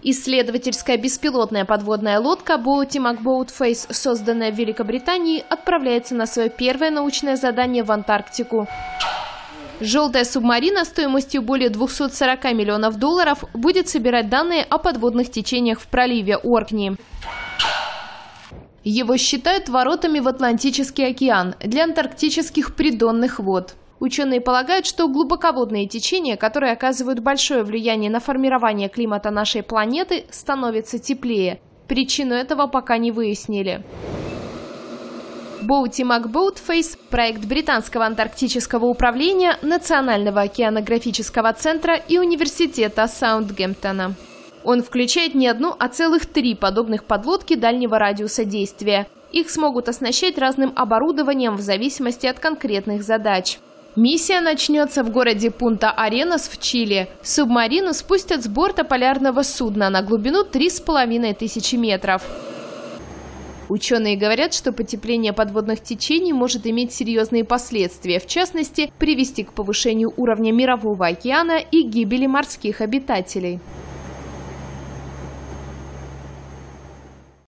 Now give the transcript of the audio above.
Исследовательская беспилотная подводная лодка Boaty Boat Face, созданная в Великобритании, отправляется на свое первое научное задание в Антарктику. Желтая субмарина стоимостью более 240 миллионов долларов будет собирать данные о подводных течениях в проливе Оркни. Его считают воротами в Атлантический океан для антарктических придонных вод. Ученые полагают, что глубоководные течения, которые оказывают большое влияние на формирование климата нашей планеты, становятся теплее. Причину этого пока не выяснили. Боути Макбоутфейс – проект Британского антарктического управления, Национального океанографического центра и Университета Саундгемптона. Он включает не одну, а целых три подобных подлодки дальнего радиуса действия. Их смогут оснащать разным оборудованием в зависимости от конкретных задач. Миссия начнется в городе Пунта-Аренас в Чили. Субмарину спустят с борта полярного судна на глубину 3,5 тысячи метров. Ученые говорят, что потепление подводных течений может иметь серьезные последствия, в частности, привести к повышению уровня мирового океана и гибели морских обитателей.